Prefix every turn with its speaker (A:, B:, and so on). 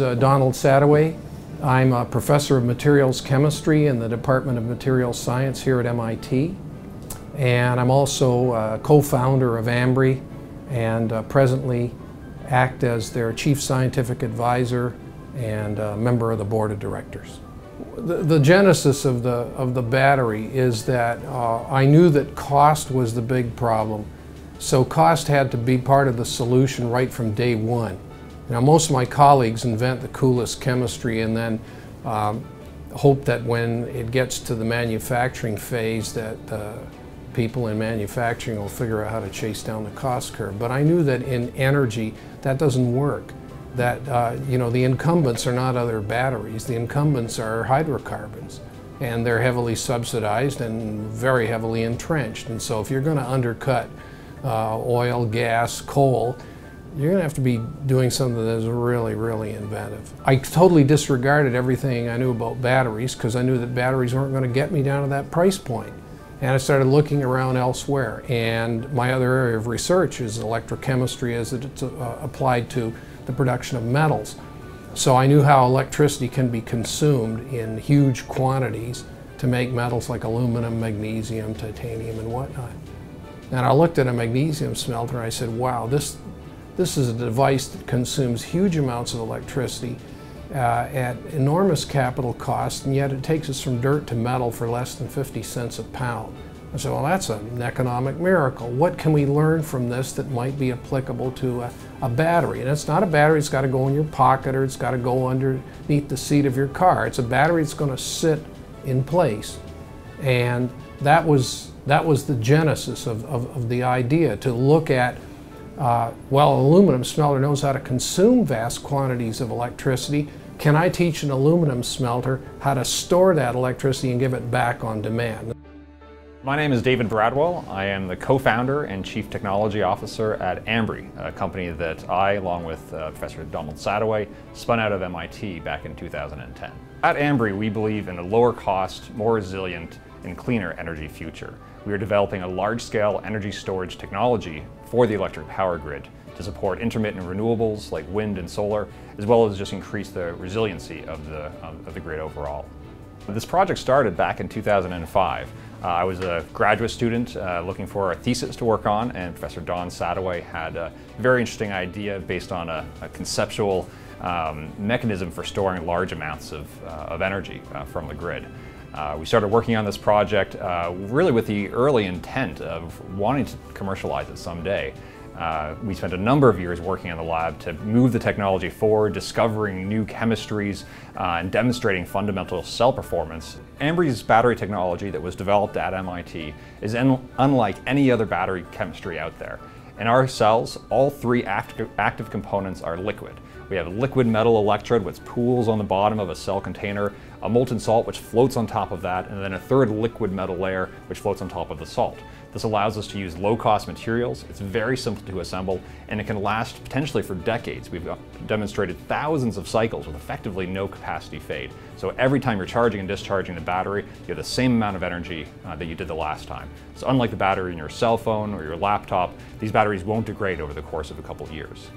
A: uh, Donald Sadoway. I'm a professor of materials chemistry in the Department of Materials Science here at MIT. And I'm also a co-founder of Ambri and uh, presently act as their chief scientific advisor and a member of the board of directors. The, the genesis of the, of the battery is that uh, I knew that cost was the big problem. So cost had to be part of the solution right from day one. Now most of my colleagues invent the coolest chemistry and then um, hope that when it gets to the manufacturing phase that uh, people in manufacturing will figure out how to chase down the cost curve. But I knew that in energy that doesn't work. That uh, you know the incumbents are not other batteries. The incumbents are hydrocarbons, and they're heavily subsidized and very heavily entrenched. And so if you're going to undercut uh, oil, gas, coal, you're going to have to be doing something that's really, really inventive. I totally disregarded everything I knew about batteries because I knew that batteries weren't going to get me down to that price point. And I started looking around elsewhere. And my other area of research is electrochemistry as it's uh, applied to the production of metals. So I knew how electricity can be consumed in huge quantities to make metals like aluminum, magnesium, titanium, and whatnot. And I looked at a magnesium smelter and I said, wow, this, this is a device that consumes huge amounts of electricity uh, at enormous capital cost, and yet it takes us from dirt to metal for less than 50 cents a pound. I said, well, that's an economic miracle. What can we learn from this that might be applicable to a, a battery? And it's not a battery that's got to go in your pocket or it's got to go underneath the seat of your car. It's a battery that's going to sit in place. And that was, that was the genesis of, of, of the idea to look at uh, well, aluminum smelter knows how to consume vast quantities of electricity. Can I teach an aluminum smelter how to store that electricity and give it back on demand?
B: My name is David Bradwell. I am the co-founder and chief technology officer at Ambri, a company that I, along with uh, Professor Donald Sadoway, spun out of MIT back in 2010. At Ambri, we believe in a lower cost, more resilient, and cleaner energy future. We are developing a large-scale energy storage technology for the electric power grid to support intermittent renewables like wind and solar, as well as just increase the resiliency of the, of the grid overall. This project started back in 2005. Uh, I was a graduate student uh, looking for a thesis to work on, and Professor Don Sadoway had a very interesting idea based on a, a conceptual um, mechanism for storing large amounts of, uh, of energy uh, from the grid. Uh, we started working on this project uh, really with the early intent of wanting to commercialize it someday. Uh, we spent a number of years working in the lab to move the technology forward, discovering new chemistries uh, and demonstrating fundamental cell performance. Ambri's battery technology that was developed at MIT is unlike any other battery chemistry out there. In our cells, all three active, active components are liquid. We have a liquid metal electrode which pools on the bottom of a cell container, a molten salt which floats on top of that, and then a third liquid metal layer which floats on top of the salt. This allows us to use low-cost materials, it's very simple to assemble, and it can last potentially for decades. We've demonstrated thousands of cycles with effectively no capacity fade. So every time you're charging and discharging the battery, you have the same amount of energy uh, that you did the last time. So unlike the battery in your cell phone or your laptop, these batteries won't degrade over the course of a couple of years.